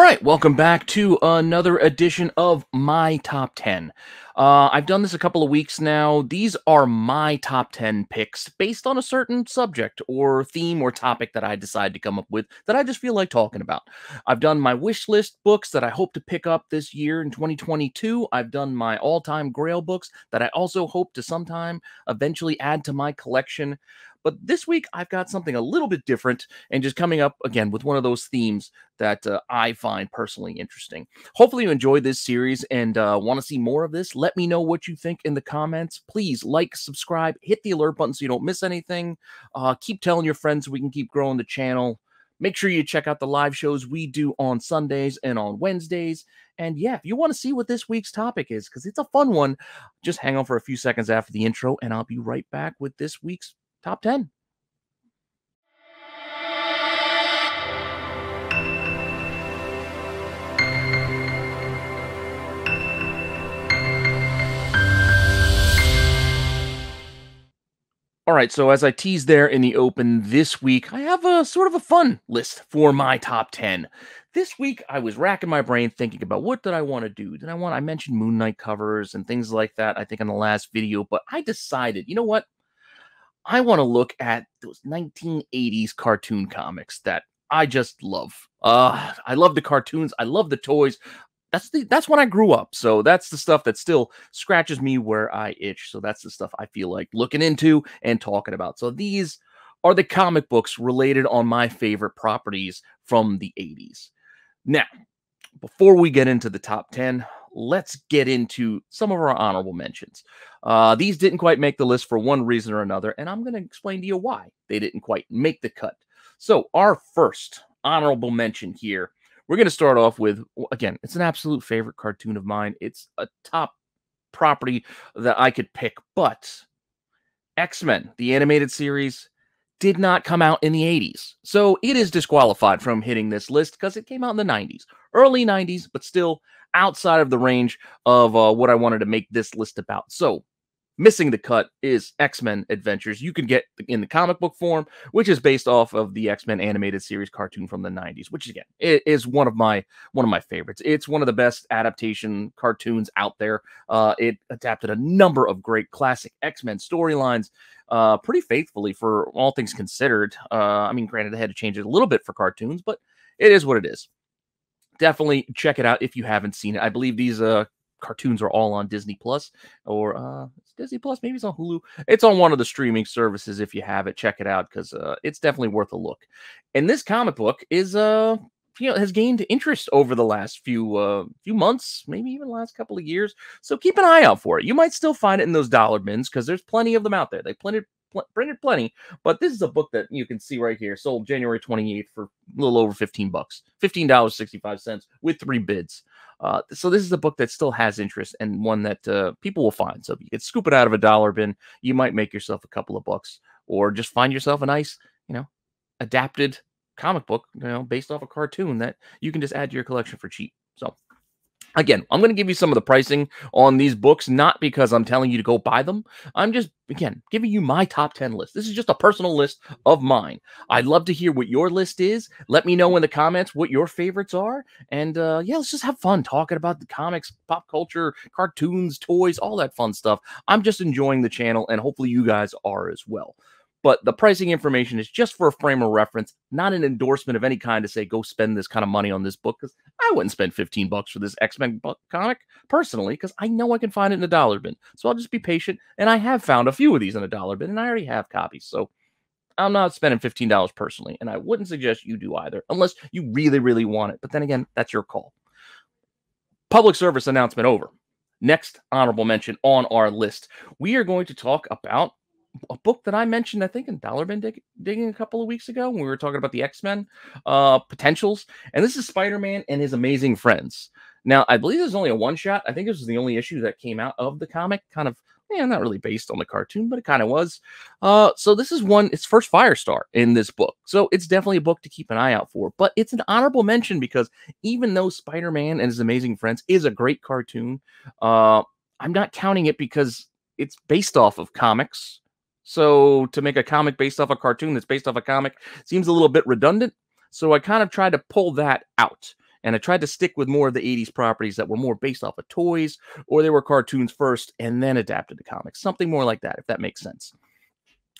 All right, welcome back to another edition of My Top 10. Uh, I've done this a couple of weeks now. These are my top 10 picks based on a certain subject or theme or topic that I decide to come up with that I just feel like talking about. I've done my wish list books that I hope to pick up this year in 2022. I've done my all time grail books that I also hope to sometime eventually add to my collection. But this week, I've got something a little bit different and just coming up again with one of those themes that uh, I find personally interesting. Hopefully, you enjoyed this series and uh, want to see more of this. Let me know what you think in the comments. Please like, subscribe, hit the alert button so you don't miss anything. Uh, keep telling your friends so we can keep growing the channel. Make sure you check out the live shows we do on Sundays and on Wednesdays. And yeah, if you want to see what this week's topic is, because it's a fun one, just hang on for a few seconds after the intro, and I'll be right back with this week's top 10. All right, so as I teased there in the open this week, I have a sort of a fun list for my top 10. This week I was racking my brain thinking about what did I want to do? Did I want I mentioned Moon Knight covers and things like that I think in the last video, but I decided, you know what? I want to look at those 1980s cartoon comics that I just love. Uh, I love the cartoons. I love the toys. That's the that's when I grew up. So that's the stuff that still scratches me where I itch. So that's the stuff I feel like looking into and talking about. So these are the comic books related on my favorite properties from the 80s. Now, before we get into the top 10, let's get into some of our honorable mentions. Uh, these didn't quite make the list for one reason or another, and I'm going to explain to you why they didn't quite make the cut. So, our first honorable mention here, we're going to start off with again, it's an absolute favorite cartoon of mine. It's a top property that I could pick, but X Men, the animated series, did not come out in the 80s. So it is disqualified from hitting this list because it came out in the 90s, early 90s, but still outside of the range of uh, what I wanted to make this list about. So missing the cut is X-Men Adventures. You can get in the comic book form, which is based off of the X-Men animated series cartoon from the 90s, which again is one of my one of my favorites. It's one of the best adaptation cartoons out there. Uh, it adapted a number of great classic X-Men storylines uh, pretty faithfully for all things considered. Uh, I mean, granted, they had to change it a little bit for cartoons, but it is what it is. Definitely check it out if you haven't seen it. I believe these uh, cartoons are all on Disney Plus or uh, Disney Plus. Maybe it's on Hulu. It's on one of the streaming services. If you have it, check it out because uh, it's definitely worth a look. And this comic book is uh you know has gained interest over the last few uh few months, maybe even last couple of years. So keep an eye out for it. You might still find it in those dollar bins because there's plenty of them out there. They plenty pl- printed plenty, but this is a book that you can see right here, sold January 28th for a little over 15 bucks, $15.65 with three bids. Uh, so this is a book that still has interest and one that uh, people will find. So if you could scoop it out of a dollar bin, you might make yourself a couple of bucks, or just find yourself a nice, you know, adapted comic book, you know, based off a cartoon that you can just add to your collection for cheap. So Again, I'm going to give you some of the pricing on these books, not because I'm telling you to go buy them. I'm just, again, giving you my top 10 list. This is just a personal list of mine. I'd love to hear what your list is. Let me know in the comments what your favorites are. And uh, yeah, let's just have fun talking about the comics, pop culture, cartoons, toys, all that fun stuff. I'm just enjoying the channel, and hopefully you guys are as well but the pricing information is just for a frame of reference, not an endorsement of any kind to say go spend this kind of money on this book because I wouldn't spend 15 bucks for this X-Men comic personally because I know I can find it in a dollar bin. So I'll just be patient and I have found a few of these in a dollar bin and I already have copies. So I'm not spending $15 personally and I wouldn't suggest you do either unless you really really want it. But then again, that's your call. Public service announcement over. Next honorable mention on our list. We are going to talk about a book that I mentioned, I think, in Dollar Bin dig- digging a couple of weeks ago when we were talking about the X Men uh, potentials. And this is Spider Man and his amazing friends. Now, I believe there's only a one shot. I think this was the only issue that came out of the comic, kind of, yeah, not really based on the cartoon, but it kind of was. Uh, so this is one, it's first Firestar in this book. So it's definitely a book to keep an eye out for. But it's an honorable mention because even though Spider Man and his amazing friends is a great cartoon, uh, I'm not counting it because it's based off of comics so to make a comic based off a cartoon that's based off a comic seems a little bit redundant. So I kind of tried to pull that out And I tried to stick with more of the 80s properties that were more based off of toys or they were cartoons first and then adapted to comics. Something more like that, if that makes sense.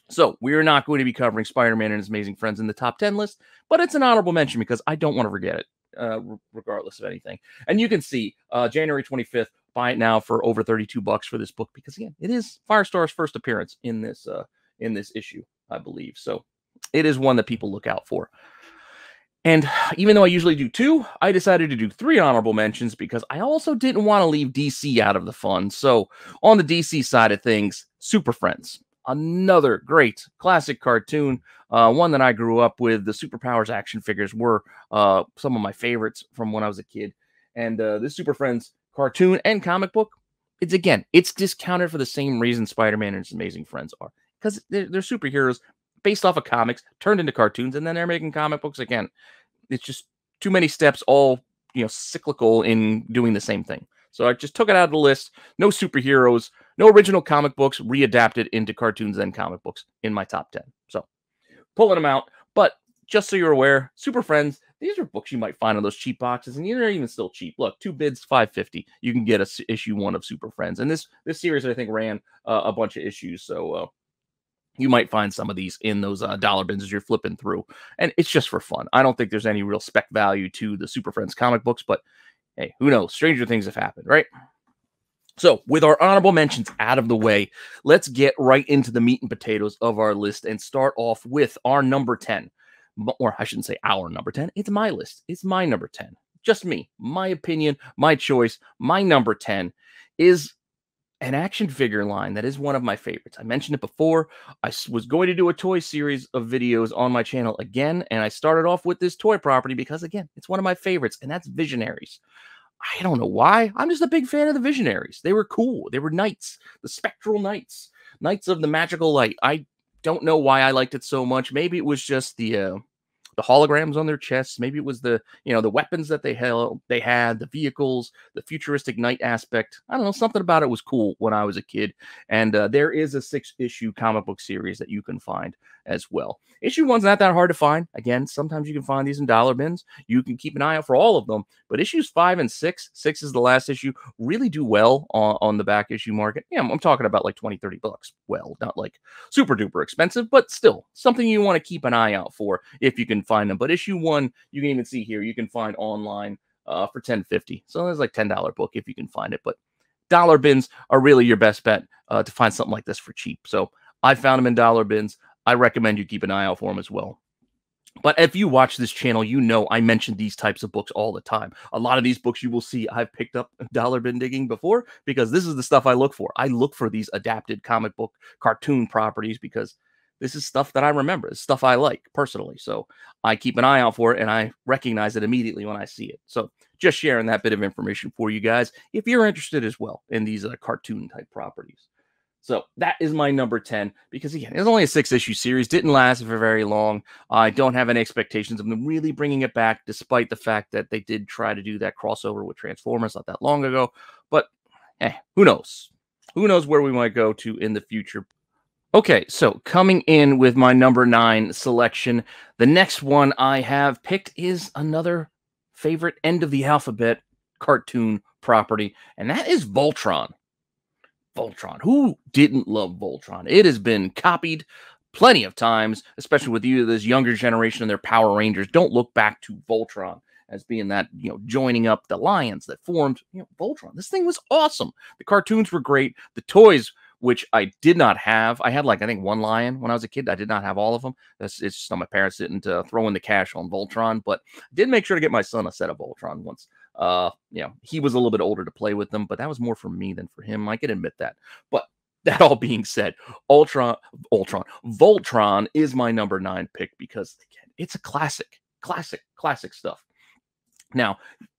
So we are not going to be covering Spider-Man and his amazing friends in the top 10 list, but it's an honorable mention because I don't want to forget it, uh, regardless of anything. And you can see uh, January 25th, buy it now for over 32 bucks for this book because again, it is Firestar's first appearance in this uh, in this issue, I believe. So it is one that people look out for. And even though I usually do two, I decided to do three honorable mentions because I also didn't want to leave DC out of the fun. So, on the DC side of things, Super Friends, another great classic cartoon, uh, one that I grew up with. The Superpowers action figures were uh, some of my favorites from when I was a kid. And uh, this Super Friends cartoon and comic book, it's again, it's discounted for the same reason Spider Man and his amazing friends are because they're, they're superheroes based off of comics turned into cartoons and then they're making comic books again. It's just too many steps all you know cyclical in doing the same thing. So i just took it out of the list. No superheroes no original comic books readapted into cartoons and comic books in my top 10 so pulling them out but just so you're aware super friends these are books you might find on those cheap boxes and they're even still cheap look two bids 550 you can get a issue one of super friends and this this series i think ran uh, a bunch of issues so uh, you might find some of these in those uh, dollar bins as you're flipping through. And it's just for fun. I don't think there's any real spec value to the Super Friends comic books, but hey, who knows? Stranger things have happened, right? So, with our honorable mentions out of the way, let's get right into the meat and potatoes of our list and start off with our number 10. Or I shouldn't say our number 10. It's my list. It's my number 10. Just me. My opinion, my choice. My number 10 is an action figure line that is one of my favorites. I mentioned it before. I was going to do a toy series of videos on my channel again, and I started off with this toy property because, again, it's one of my favorites, and that's Visionaries. I don't know why. I'm just a big fan of the Visionaries. They were cool. They were knights, the spectral knights, knights of the magical light. I don't know why I liked it so much. Maybe it was just the uh, the holograms on their chests. Maybe it was the you know the weapons that they held, they had, the vehicles, the futuristic knight aspect. I don't know, something about it was cool when I was a kid. And uh, there is a six issue comic book series that you can find as well. Issue one's not that hard to find. Again, sometimes you can find these in dollar bins. You can keep an eye out for all of them. But issues five and six, six is the last issue, really do well on, on the back issue market. Yeah, I'm, I'm talking about like 20, 30 bucks. Well, not like super duper expensive, but still something you want to keep an eye out for if you can find them. But issue one, you can even see here, you can find online uh, for 1050. So there's like $10 book if you can find it. But dollar bins are really your best bet uh, to find something like this for cheap. So I found them in dollar bins. I recommend you keep an eye out for them as well. But if you watch this channel, you know I mention these types of books all the time. A lot of these books you will see I've picked up dollar bin digging before because this is the stuff I look for. I look for these adapted comic book cartoon properties because this is stuff that I remember. It's stuff I like personally. So I keep an eye out for it and I recognize it immediately when I see it. So just sharing that bit of information for you guys if you're interested as well in these uh, cartoon type properties. So that is my number 10 because again, it's only a six issue series, didn't last for very long. I don't have any expectations of them really bringing it back, despite the fact that they did try to do that crossover with Transformers not that long ago. But eh, who knows? Who knows where we might go to in the future? Okay, so coming in with my number nine selection, the next one I have picked is another favorite end of the alphabet cartoon property, and that is Voltron. Voltron. Who didn't love Voltron? It has been copied plenty of times, especially with you, this younger generation and their Power Rangers. Don't look back to Voltron as being that, you know, joining up the lions that formed, you know, Voltron. This thing was awesome. The cartoons were great. The toys, which I did not have, I had like, I think one lion when I was a kid. I did not have all of them. That's it's just on my parents didn't uh, throw in the cash on Voltron, but I did make sure to get my son a set of Voltron once. Uh, you know, he was a little bit older to play with them, but that was more for me than for him. I can admit that. But that all being said, Ultron, Ultron, Voltron is my number nine pick because again, it's a classic, classic, classic stuff. Now,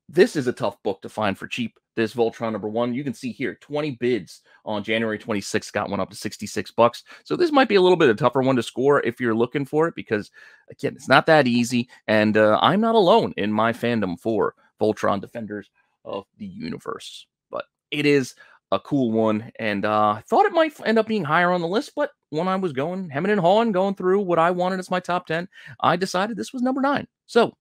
this is a tough book to find for cheap. This Voltron number one, you can see here 20 bids on January 26th, got one up to 66 bucks. So this might be a little bit of a tougher one to score if you're looking for it because, again, it's not that easy. And uh, I'm not alone in my fandom for Voltron Defenders of the Universe. But it is a cool one, and uh, I thought it might end up being higher on the list. But when I was going hemming and hawing, going through what I wanted as my top ten, I decided this was number nine. So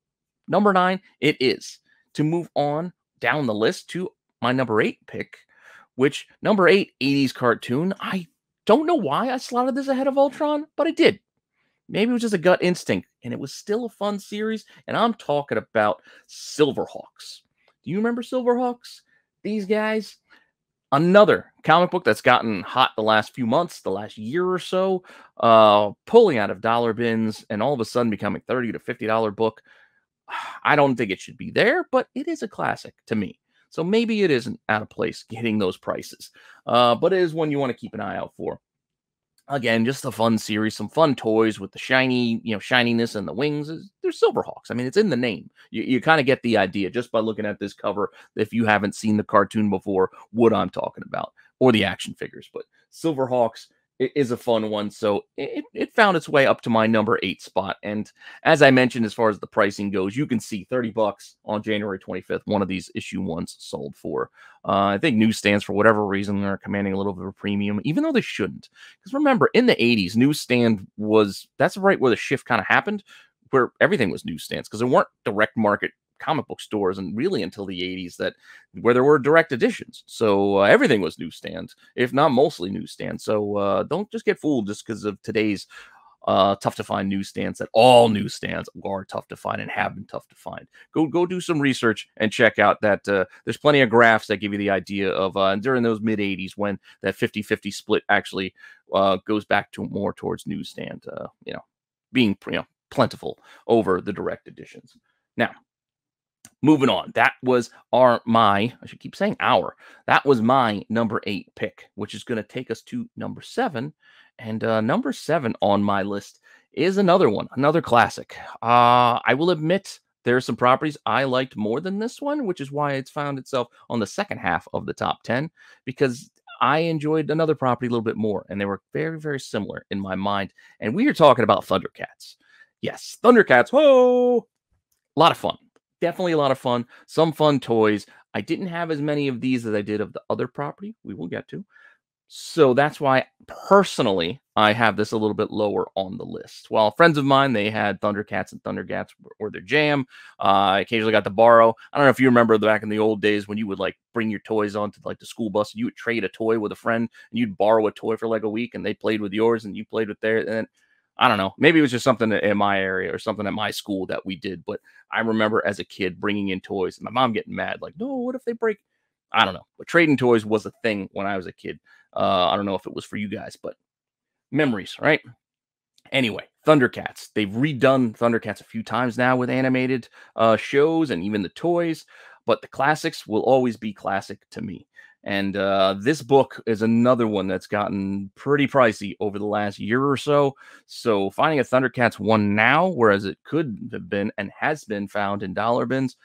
number nine, it is. to move on down the list to my number eight pick, which number eight, 80s cartoon. I don't know why I slotted this ahead of Ultron, but I did. Maybe it was just a gut instinct, and it was still a fun series. And I'm talking about Silverhawks. Do you remember Silverhawks? These guys, another comic book that's gotten hot the last few months, the last year or so, uh, pulling out of dollar bins and all of a sudden becoming 30 to $50 book. I don't think it should be there, but it is a classic to me. So maybe it isn't out of place getting those prices, uh, but it is one you want to keep an eye out for. Again, just a fun series, some fun toys with the shiny, you know, shininess and the wings. They're Silverhawks. I mean, it's in the name. You, you kind of get the idea just by looking at this cover. If you haven't seen the cartoon before, what I'm talking about, or the action figures. But Silverhawks it is a fun one. So it, it found its way up to my number eight spot. And as I mentioned, as far as the pricing goes, you can see 30 bucks on January 25th. One of these issue ones sold for. Uh, I think newsstands, for whatever reason, are commanding a little bit of a premium, even though they shouldn't. Because remember, in the 80s, newsstand was that's right where the shift kind of happened, where everything was newsstands because there weren't direct market comic book stores and really until the 80s that where there were direct editions so uh, everything was newsstands if not mostly newsstands so uh, don't just get fooled just because of today's uh, tough to find newsstands that all newsstands are tough to find and have been tough to find. Go go do some research and check out that uh, there's plenty of graphs that give you the idea of uh, during those mid 80s when that 50 50 split actually uh, goes back to more towards newsstand, uh, you know, being you know, plentiful over the direct editions. Now, moving on. That was our my, I should keep saying our. That was my number eight pick, which is going to take us to number seven. And uh, number seven on my list is another one, another classic. Uh, I will admit there are some properties I liked more than this one, which is why it's found itself on the second half of the top 10, because I enjoyed another property a little bit more, and they were very, very similar in my mind. And we are talking about Thundercats. Yes, Thundercats. Whoa! A lot of fun definitely a lot of fun. Some fun toys. I didn't have as many of these as I did of the other property. We will get to. So that's why personally I have this a little bit lower on the list. Well, friends of mine, they had Thundercats and Thundercats were their jam. Uh, I occasionally got to borrow. I don't know if you remember back in the old days when you would like bring your toys onto like the school bus. and You would trade a toy with a friend and you'd borrow a toy for like a week and they played with yours and you played with theirs. And I don't know. Maybe it was just something in my area or something at my school that we did. But I remember as a kid bringing in toys and my mom getting mad, like, no, what if they break? I don't know. But trading toys was a thing when I was a kid. Uh, I don't know if it was for you guys, but memories, right? Anyway, Thundercats. They've redone Thundercats a few times now with animated uh, shows and even the toys, but the classics will always be classic to me. And uh, this book is another one that's gotten pretty pricey over the last year or so. So finding a Thundercats one now, whereas it could have been and has been found in dollar bins,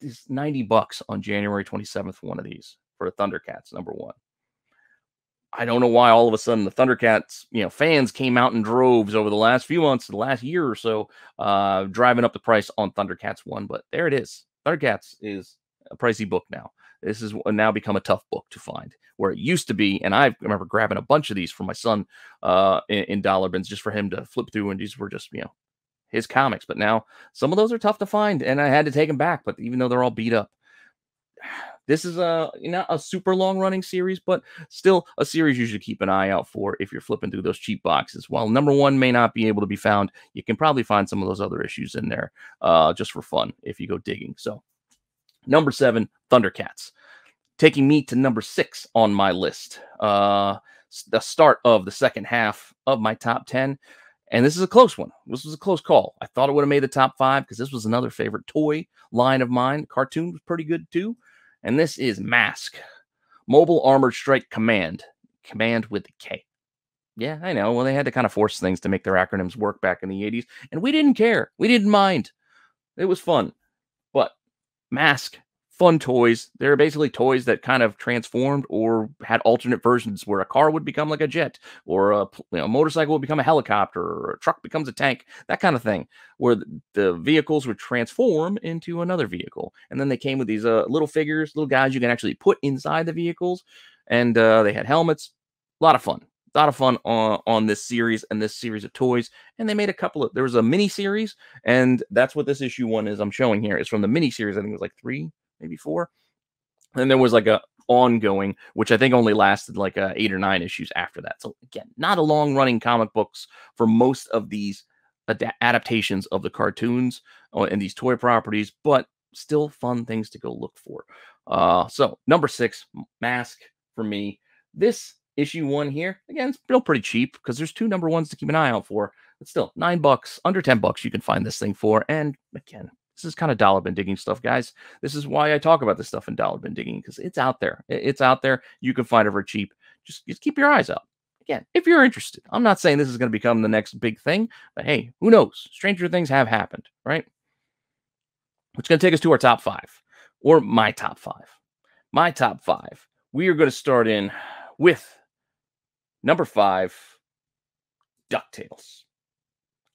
is 90 bucks on January 27th one of these for a Thundercats number one. I don't know why all of a sudden the Thundercats, you know, fans came out in droves over the last few months, the last year or so, uh, driving up the price on Thundercats one. But there it is. Thundercats is a pricey book now. This has now become a tough book to find where it used to be. And I remember grabbing a bunch of these for my son uh, in, in dollar bins just for him to flip through. And these were just, you know, his comics. But now some of those are tough to find. And I had to take them back. But even though they're all beat up, this is a not a super long running series, but still a series you should keep an eye out for if you're flipping through those cheap boxes. While number one may not be able to be found, you can probably find some of those other issues in there uh, just for fun if you go digging. So Number seven, Thundercats. Taking me to number six on my list. Uh, the start of the second half of my top 10. And this is a close one. This was a close call. I thought it would have made the top five because this was another favorite toy line of mine. cartoon was pretty good too. And this is Mask Mobile Armored Strike Command. Command with the K. Yeah, I know. Well, they had to kind of force things to make their acronyms work back in the 80s. And we didn't care. We didn't mind. It was fun. Mask, fun toys. They're basically toys that kind of transformed or had alternate versions where a car would become like a jet or a you know, motorcycle would become a helicopter or a truck becomes a tank, that kind of thing, where the vehicles would transform into another vehicle. And then they came with these uh, little figures, little guys you can actually put inside the vehicles. And uh, they had helmets. A lot of fun. A lot of fun on, on this series and this series of toys. And they made a couple of, there was a mini series, and that's what this issue one is I'm showing here. It's from the mini series. I think it was like three, maybe four. And there was like a ongoing, which I think only lasted like uh, eight or nine issues after that. So again, not a long running comic books for most of these ad- adaptations of the cartoons uh, and these toy properties, but still fun things to go look for. Uh, so number six, mask for me. This issue one here, again, it's still pretty cheap because there's two number ones to keep an eye out for. But still, nine bucks, under 10 bucks, you can find this thing for. And again, this is kind of dollar bin digging stuff, guys. This is why I talk about this stuff in dollar bin digging because it's out there. It's out there. You can find it for cheap. Just, just keep your eyes out. Again, if you're interested, I'm not saying this is going to become the next big thing, but hey, who knows? Stranger things have happened, right? Which is going to take us to our top five or my top five. My top five. We are going to start in with number five DuckTales.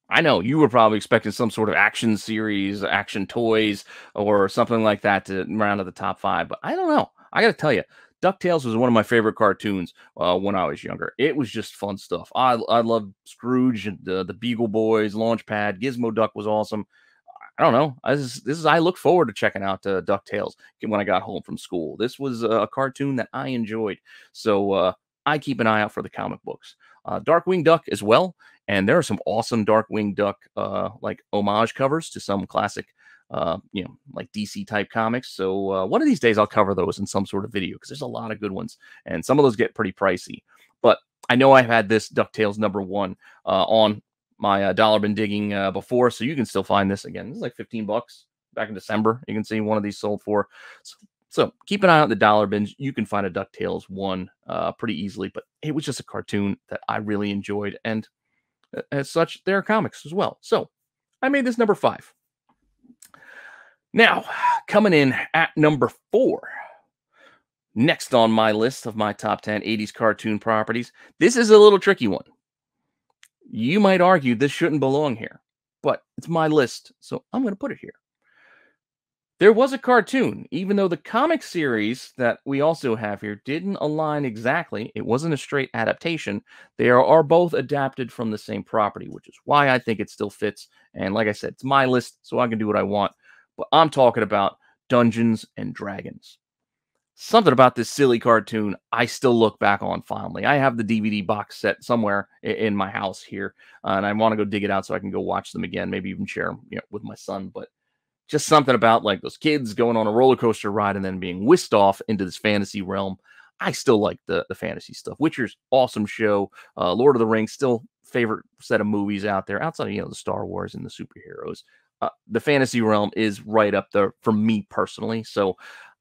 I know you were probably expecting some sort of action series, action toys, or something like that to round out the top five, but I don't know. I got to tell you, DuckTales was one of my favorite cartoons uh, when I was younger. It was just fun stuff. I I loved Scrooge and the, the Beagle Boys, Launchpad, Gizmo Duck was awesome. I don't know. This is, this is I look forward to checking out uh, DuckTales when I got home from school. This was a cartoon that I enjoyed. So uh, I keep an eye out for the comic books. Uh, Darkwing Duck as well. And there are some awesome Darkwing Duck uh, like homage covers to some classic, uh, you know, like DC type comics. So uh, one of these days I'll cover those in some sort of video because there's a lot of good ones, and some of those get pretty pricey. But I know I've had this Ducktales number one uh, on my uh, dollar bin digging before, so you can still find this again. This is like 15 bucks back in December. You can see one of these sold for. So, so keep an eye on the dollar bins. You can find a DuckTales one uh, pretty easily, but it was just a cartoon that I really enjoyed. And as such, there are comics as well. So I made this number five. Now, coming in at number four, next on my list of my top 10 80s cartoon properties, this is a little tricky one. You might argue this shouldn't belong here, but it's my list, so I'm going to put it here. There was a cartoon, even though the comic series that we also have here didn't align exactly. It wasn't a straight adaptation. They are, are both adapted from the same property, which is why I think it still fits. And like I said, it's my list, so I can do what I want. But I'm talking about Dungeons and Dragons. Something about this silly cartoon I still look back on fondly. I have the DVD box set somewhere in my house here, uh, and I want to go dig it out so I can go watch them again, maybe even share you know, with my son. But just something about like those kids going on a roller coaster ride and then being whisked off into this fantasy realm. I still like the the fantasy stuff. Witcher's awesome show. Uh, Lord of the Rings still favorite set of movies out there outside of you know the Star Wars and the superheroes. Uh, the fantasy realm is right up there for me personally. So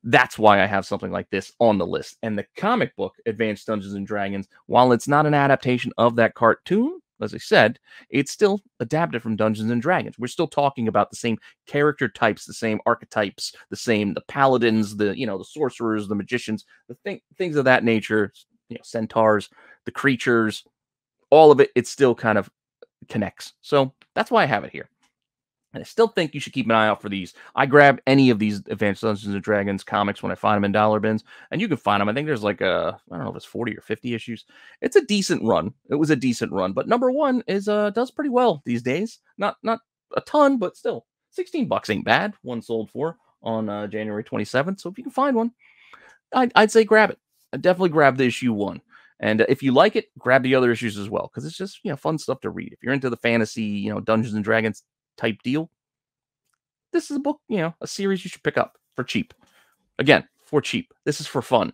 that's why I have something like this on the list. And the comic book Advanced Dungeons and Dragons, while it's not an adaptation of that cartoon, as I said, it's still adapted from Dungeons and Dragons. We're still talking about the same character types, the same archetypes, the same the paladins, the you know the sorcerers, the magicians, the thing things of that nature. You know, centaurs, the creatures, all of it. It still kind of connects. So that's why I have it here. And I still think you should keep an eye out for these. I grab any of these Advanced Dungeons and Dragons comics when I find them in dollar bins, and you can find them. I think there's like a I don't know if it's 40 or 50 issues. It's a decent run. It was a decent run, but number one is uh does pretty well these days. Not not a ton, but still 16 bucks ain't bad. One sold for on uh, January 27th. So if you can find one, I'd, I'd say grab it. I'd definitely grab the issue one. And uh, if you like it, grab the other issues as well because it's just you know fun stuff to read. If you're into the fantasy, you know Dungeons and Dragons type deal, this is a book, you know, a series you should pick up for cheap. Again, for cheap. This is for fun.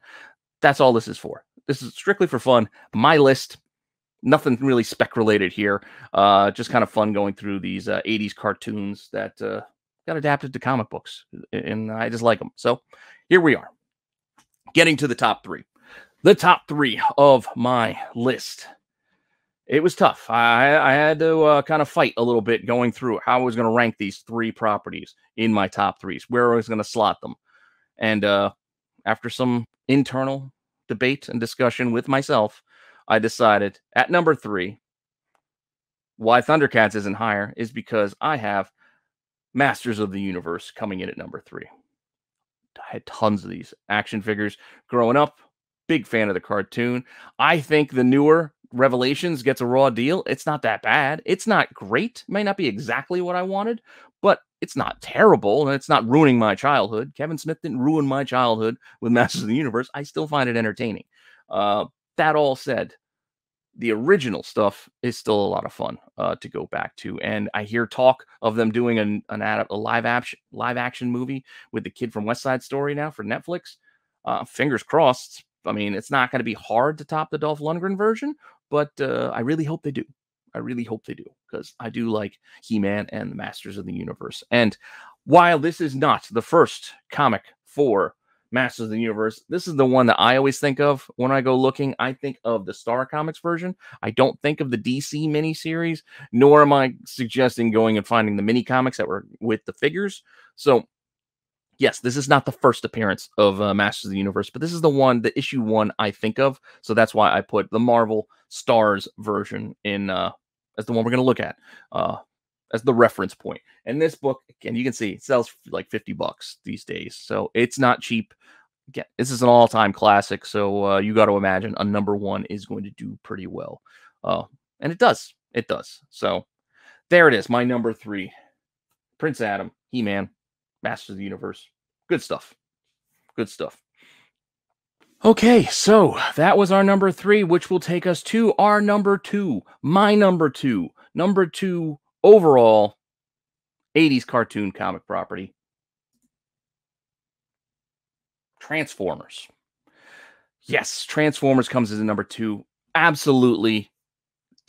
That's all this is for. This is strictly for fun. My list, nothing really spec related here. Uh, just kind of fun going through these uh, 80s cartoons that uh, got adapted to comic books, and I just like them. So here we are, getting to the top three. The top three of my list it was tough. I, I had to uh, kind of fight a little bit going through how I was going to rank these three properties in my top threes, where I was going to slot them. And uh, after some internal debate and discussion with myself, I decided at number three, why Thundercats isn't higher is because I have Masters of the Universe coming in at number three. I had tons of these action figures growing up. Big fan of the cartoon. I think the newer Revelations gets a raw deal. It's not that bad. It's not great. It might not be exactly what I wanted, but it's not terrible and it's not ruining my childhood. Kevin Smith didn't ruin my childhood with Masters of the Universe. I still find it entertaining. Uh, that all said, the original stuff is still a lot of fun uh, to go back to. And I hear talk of them doing an, an ad, a live action live action movie with the kid from West Side Story now for Netflix. Uh, fingers crossed. I mean, it's not going to be hard to top the Dolph Lundgren version, but uh, I really hope they do. I really hope they do because I do like He Man and the Masters of the Universe. And while this is not the first comic for Masters of the Universe, this is the one that I always think of when I go looking. I think of the Star Comics version. I don't think of the DC miniseries, nor am I suggesting going and finding the mini comics that were with the figures. So yes, this is not the first appearance of uh, Masters of the Universe, but this is the one, the issue one I think of. So that's why I put the Marvel Stars version in uh, as the one we're going to look at uh, as the reference point. And this book, again, you can see it sells like 50 bucks these days. So it's not cheap. Again, this is an all time classic. So uh, you got to imagine a number one is going to do pretty well. Uh, and it does. It does. So there it is. My number three Prince Adam, He Man, Masters of the Universe. Good stuff. Good stuff. Okay, so that was our number three, which will take us to our number two, my number two, number two overall 80s cartoon comic property Transformers. Yes, Transformers comes as a number two. Absolutely,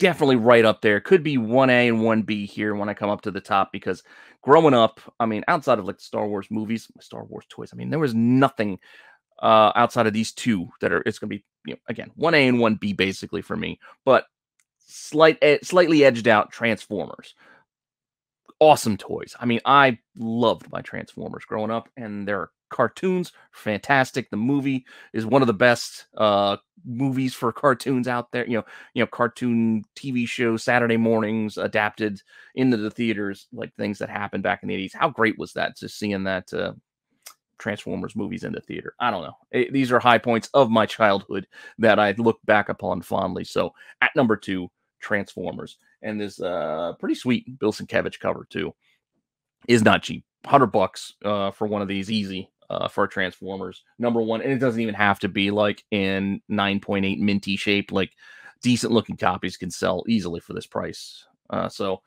definitely right up there. Could be 1A and 1B here when I come up to the top because growing up, I mean, outside of like the Star Wars movies, Star Wars toys, I mean, there was nothing uh, outside of these two that are, it's going to be, you know, again, 1A and 1B basically for me, but slight, slightly edged out Transformers. Awesome toys. I mean, I loved my Transformers growing up, and they're cartoons fantastic. The movie is one of the best uh movies for cartoons out there you know you know cartoon tv shows saturday mornings adapted into the theaters like things that happened back in the 80s how great was that just seeing that uh transformers movies in the theater? I don't know. It, these are high points of my childhood that i look back upon fondly. So at number two transformers and this uh pretty sweet bill sienkiewicz cover too is not cheap. 100 bucks uh, for one of these easy uh, for Transformers number one, and it doesn't even have to be like in 9.8 minty shape. Like decent looking copies can sell easily for this price. Uh, so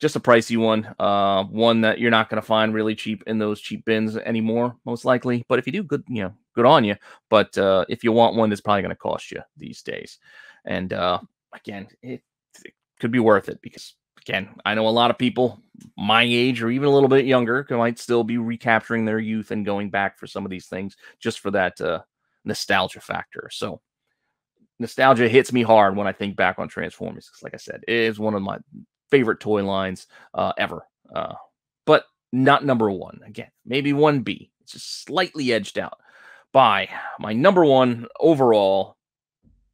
just a pricey one, uh, one that you're not going to find really cheap in those cheap bins anymore, most likely. But if you do, good, you know, good on you. But uh, if you want one, it's probably going to cost you these days. And uh, again, it, it could be worth it because again, I know a lot of people my age or even a little bit younger might still be recapturing their youth and going back for some of these things just for that uh, nostalgia factor. So nostalgia hits me hard when I think back on Transformers. Because, like I said, it is one of my favorite toy lines uh, ever. Uh, but not number one. Again, maybe one B. It's just slightly edged out by my number one overall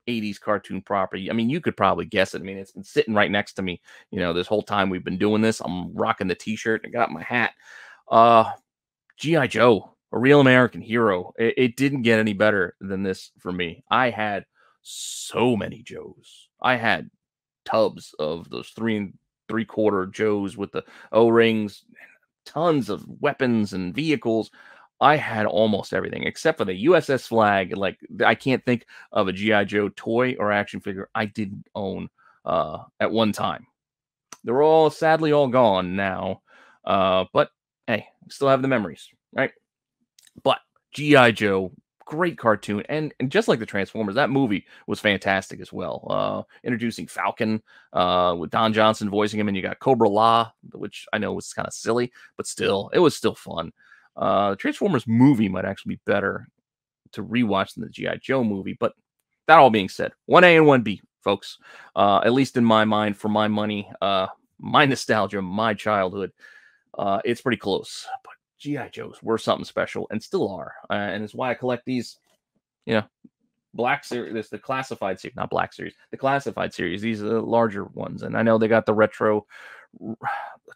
80s cartoon property. I mean, you could probably guess it. I mean, it's been sitting right next to me, you know, this whole time we've been doing this. I'm rocking the t-shirt and got my hat. Uh GI Joe, a real American hero. It, it didn't get any better than this for me. I had so many Joes. I had tubs of those three and three quarter Joes with the O-rings, tons of weapons and vehicles. I had almost everything except for the USS Flagg. Like I can't think of a GI Joe toy or action figure I didn't own uh, at one time. They're all sadly all gone now, uh, but hey, still have the memories, right? But GI Joe, great cartoon, and and just like the Transformers, that movie was fantastic as well. Uh, introducing Falcon uh, with Don Johnson voicing him, and you got Cobra-La, which I know was kind of silly, but still, it was still fun. Uh, Transformers movie might actually be better to rewatch than the GI Joe movie. But that all being said, one A and one B, folks. Uh, at least in my mind, for my money, uh, my nostalgia, my childhood, uh, it's pretty close. But GI Joes were something special and still are, uh, and it's why I collect these. You know, black series this the classified series not black series the classified series these are the larger ones and i know they got the retro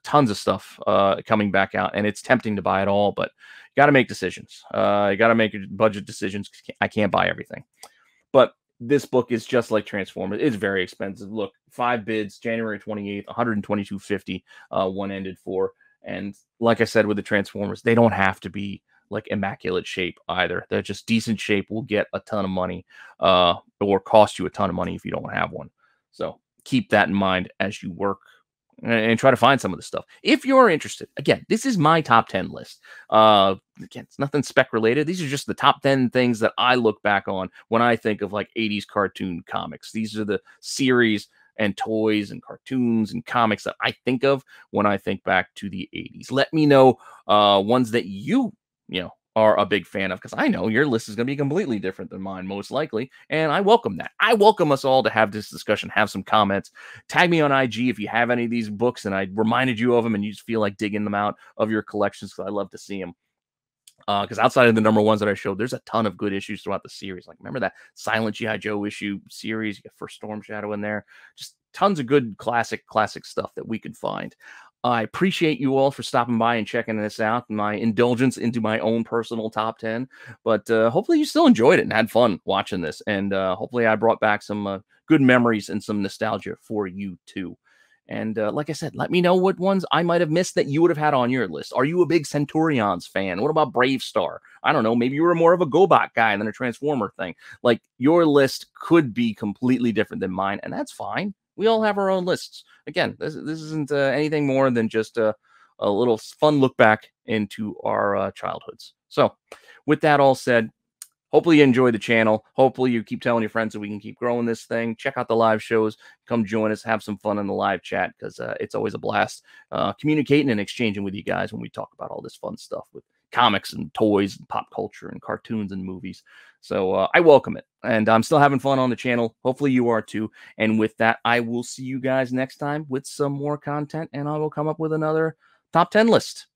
tons of stuff uh, coming back out, and it's tempting to buy it all, but you got to make decisions. Uh, you got to make budget decisions. I can't buy everything, but this book is just like Transformers. It's very expensive. Look, five bids, January 28th, 122.50, uh, one ended for. And like I said with the Transformers, they don't have to be like immaculate shape either. They're just decent shape will get a ton of money, uh, or cost you a ton of money if you don't have one. So keep that in mind as you work and try to find some of the stuff. If you're interested, again, this is my top 10 list. Uh, again, it's nothing spec related. These are just the top 10 things that I look back on when I think of like 80s cartoon comics. These are the series and toys and cartoons and comics that I think of when I think back to the 80s. Let me know uh, ones that you, you know, are a big fan of because I know your list is going to be completely different than mine, most likely. And I welcome that. I welcome us all to have this discussion, have some comments. Tag me on IG if you have any of these books and I reminded you of them and you just feel like digging them out of your collections because I love to see them. Because uh, outside of the number ones that I showed, there's a ton of good issues throughout the series. Like, remember that Silent G.I. Joe issue series? You got First Storm Shadow in there. Just tons of good classic, classic stuff that we can find. I appreciate you all for stopping by and checking this out. My indulgence into my own personal top 10. But uh, hopefully, you still enjoyed it and had fun watching this. And uh, hopefully, I brought back some uh, good memories and some nostalgia for you too. And uh, like I said, let me know what ones I might have missed that you would have had on your list. Are you a big Centurions fan? What about BraveStarr? I don't know. Maybe you were more of a GoBot guy than a Transformer thing. Like your list could be completely different than mine, and that's fine. We all have our own lists. Again, this, this isn't uh, anything more than just a, a little fun look back into our uh, childhoods. So, with that all said, hopefully you enjoy the channel. Hopefully you keep telling your friends so we can keep growing this thing. Check out the live shows. Come join us. Have some fun in the live chat because uh, it's always a blast uh, communicating and exchanging with you guys when we talk about all this fun stuff with comics and toys and pop culture and cartoons and movies. So uh, I welcome it. And I'm still having fun on the channel. Hopefully you are too. And with that, I will see you guys next time with some more content and I will come up with another top 10 list.